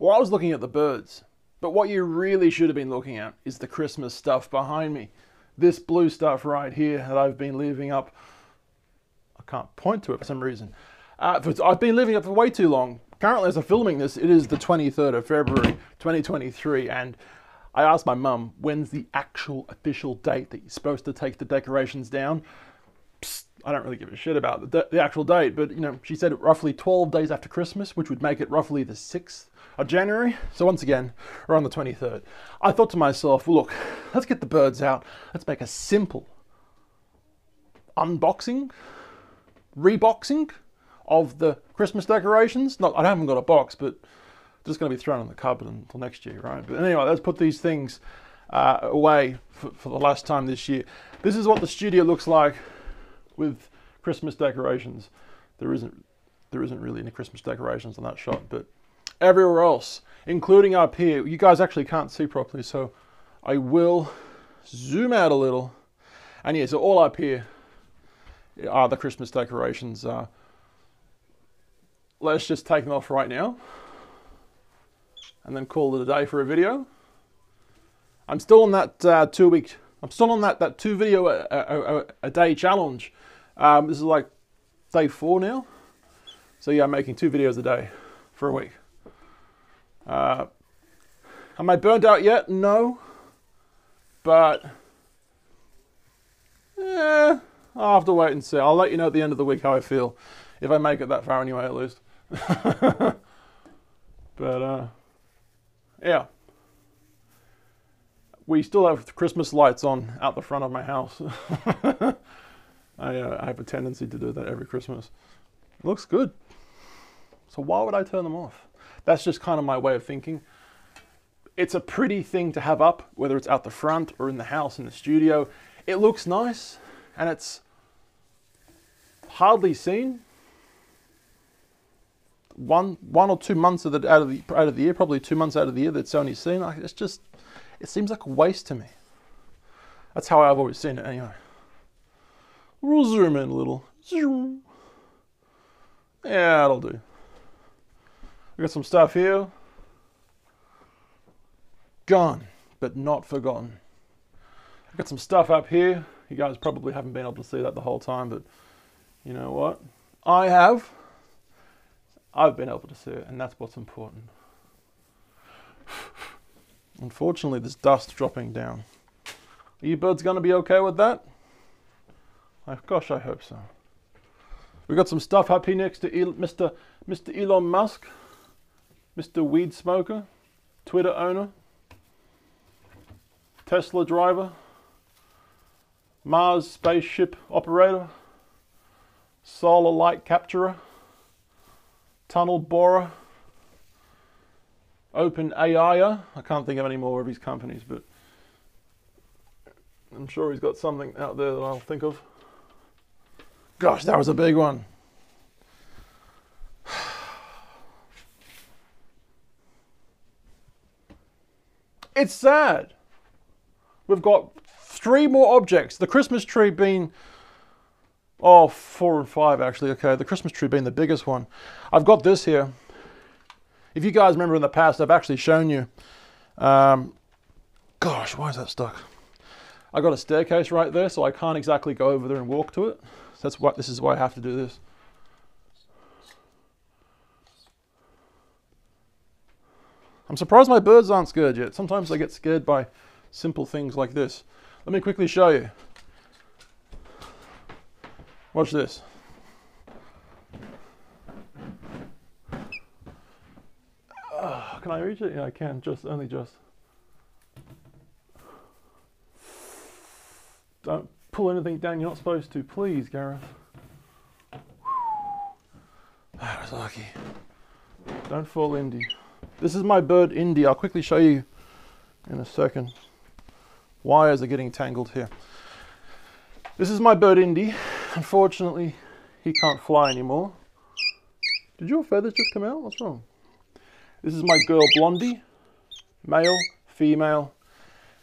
Well, I was looking at the birds, but what you really should have been looking at is the Christmas stuff behind me. This blue stuff right here that I've been leaving up. I can't point to it for some reason. Uh, I've been leaving it for way too long. Currently, as I'm filming this, it is the 23rd of February 2023, and I asked my mum, when's the actual official date that you're supposed to take the decorations down? I don't really give a shit about the, the actual date, but you know, she said roughly 12 days after Christmas, which would make it roughly the 6th of January. So once again, we're the 23rd. I thought to myself, well, look, let's get the birds out. Let's make a simple unboxing, reboxing of the Christmas decorations. Not, I haven't got a box, but just going to be thrown in the cupboard until next year, right? But anyway, let's put these things uh, away for, for the last time this year. This is what the studio looks like with Christmas decorations. There isn't there isn't really any Christmas decorations on that shot, but everywhere else, including up here, you guys actually can't see properly, so I will zoom out a little. And yeah, so all up here are the Christmas decorations. Uh, let's just take them off right now and then call it a day for a video. I'm still on that uh, two week, I'm still on that, that two video a, a, a, a day challenge. Um, this is like day four now. So yeah, I'm making two videos a day for a week. Uh, am I burnt out yet? No. But, yeah, I'll have to wait and see. I'll let you know at the end of the week how I feel. If I make it that far anyway, at least. but, uh, yeah. We still have Christmas lights on out the front of my house. I, uh, I have a tendency to do that every Christmas. It looks good. So why would I turn them off? That's just kind of my way of thinking. It's a pretty thing to have up, whether it's out the front or in the house, in the studio. It looks nice and it's hardly seen. One, one or two months of the, out of the out of the year, probably two months out of the year that's only seen. It's just, it seems like a waste to me. That's how I've always seen it, anyway. We'll zoom in a little. Zoom. Yeah, that'll do. We got some stuff here. Gone, but not forgotten. I got some stuff up here. You guys probably haven't been able to see that the whole time, but you know what? I have. I've been able to see it, and that's what's important. Unfortunately, there's dust dropping down. Are you birds going to be okay with that? I, gosh, I hope so. We've got some stuff up here next to El- Mr. Mr. Elon Musk, Mr. Weed Smoker, Twitter owner, Tesla driver, Mars spaceship operator, solar light capturer, tunnel borer, open AI. I can't think of any more of his companies, but I'm sure he's got something out there that I'll think of. Gosh, that was a big one. It's sad. We've got three more objects. The Christmas tree being, oh, four and five actually. Okay, the Christmas tree being the biggest one. I've got this here. If you guys remember in the past, I've actually shown you. Um, gosh, why is that stuck? I got a staircase right there, so I can't exactly go over there and walk to it. So that's what this is why I have to do this. I'm surprised my birds aren't scared yet. Sometimes they get scared by simple things like this. Let me quickly show you. Watch this. Uh, can I reach it? Yeah, I can. Just only just. Don't pull anything down you're not supposed to, please, Gareth. Ah, that was lucky. Don't fall, Indy. This is my bird, Indy. I'll quickly show you in a second. Wires are getting tangled here. This is my bird, Indy. Unfortunately, he can't fly anymore. Did your feathers just come out? What's wrong? This is my girl, Blondie. Male, female,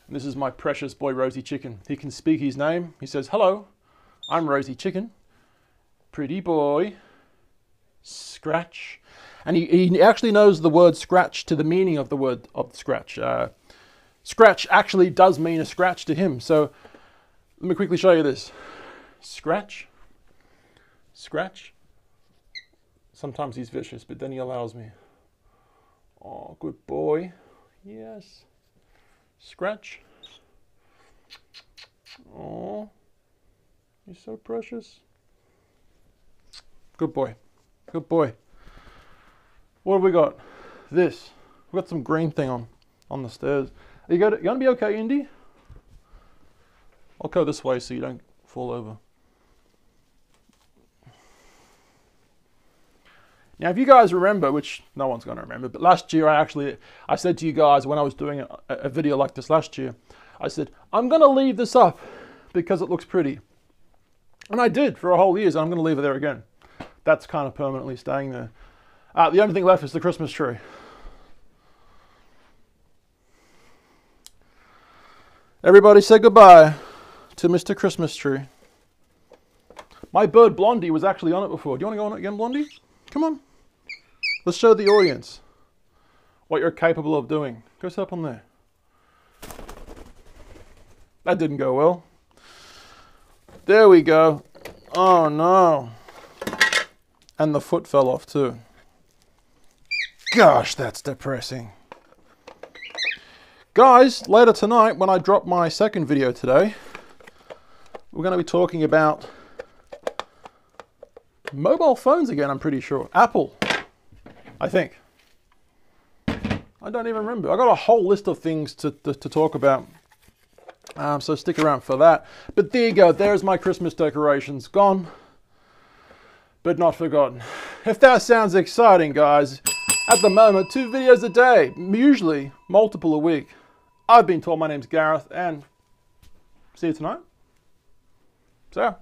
and this is my precious boy, Rosy Chicken. He can speak his name. He says, Hello, I'm Rosy Chicken. Pretty boy. Scratch. And he, he actually knows the word scratch to the meaning of the word of scratch. Uh, scratch actually does mean a scratch to him. So let me quickly show you this. Scratch, scratch. Sometimes he's vicious, but then he allows me. Oh, good boy. Yes. Scratch. Oh, you're so precious. Good boy. Good boy. What have we got? This. We've got some green thing on on the stairs. Are you gonna, gonna be okay, Indy? I'll go this way so you don't fall over. Now, if you guys remember, which no one's going to remember, but last year I actually I said to you guys when I was doing a, a video like this last year, I said I'm going to leave this up because it looks pretty, and I did for a whole year. So I'm going to leave it there again. That's kind of permanently staying there. Uh, the only thing left is the Christmas tree. Everybody say goodbye to Mr. Christmas Tree. My bird Blondie was actually on it before. Do you want to go on it again, Blondie? Come on. Let's show the audience what you're capable of doing. Go sit up on there. That didn't go well. There we go. Oh no. And the foot fell off too. Gosh, that's depressing. Guys, later tonight when I drop my second video today, we're going to be talking about mobile phones again, I'm pretty sure. Apple, I think. I don't even remember. I got a whole list of things to, to, to talk about. Um, so stick around for that. But there you go. There's my Christmas decorations. Gone, but not forgotten. If that sounds exciting, guys, at the moment, two videos a day, usually multiple a week. I've been told my name's Gareth, and see you tonight. So.